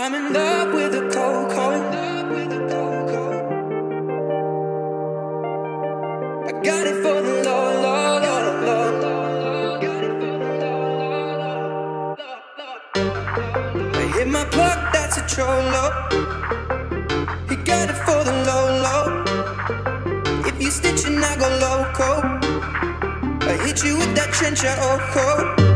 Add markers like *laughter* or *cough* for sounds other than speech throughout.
I'm in love with a cold, cold. I got it for the the low, low, low, low. I hit my plug, that's a trollo. He got it for the low, low. If you stitching, I go loco. I hit you with that trencher, oh, oh.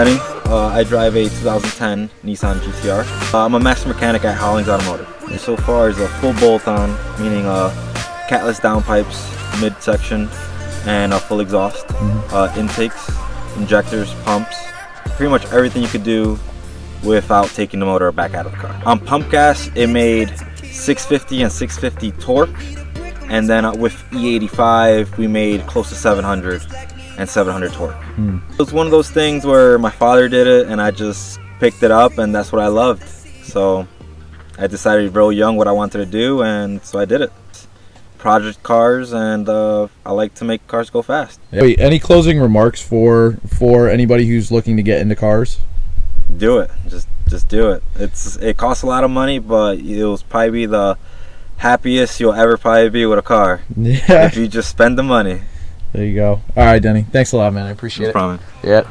Deni. Uh, I drive a 2010 Nissan GTR. Uh, I'm a master mechanic at Hollings Automotive. And so far is a full bolt-on, meaning uh, catless downpipes, midsection, and a full exhaust. Uh, intakes, injectors, pumps, pretty much everything you could do without taking the motor back out of the car. On pump gas, it made 650 and 650 torque, and then uh, with E85, we made close to 700 and 700 torque. It was one of those things where my father did it and I just picked it up and that's what I loved. So I decided real young what I wanted to do and so I did it. Project cars and uh, I like to make cars go fast. Wait, any closing remarks for for anybody who's looking to get into cars? Do it. Just just do it. It's it costs a lot of money, but it'll probably be the happiest you'll ever probably be with a car *laughs* Yeah. if you just spend the money. There you go. All right, Deni. Thanks a lot, man. I appreciate No it. problem. Yeah.